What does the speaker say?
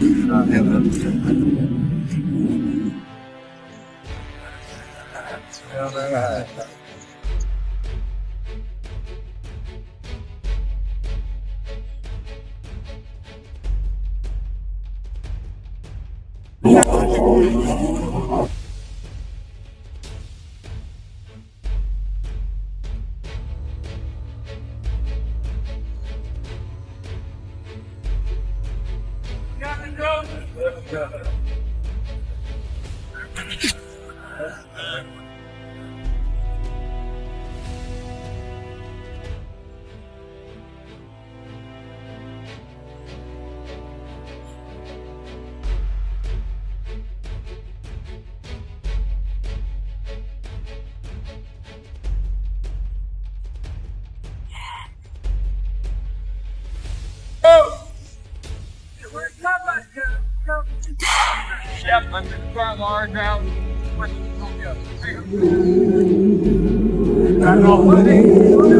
啊，God. Yep, I'm in front large now. That's all.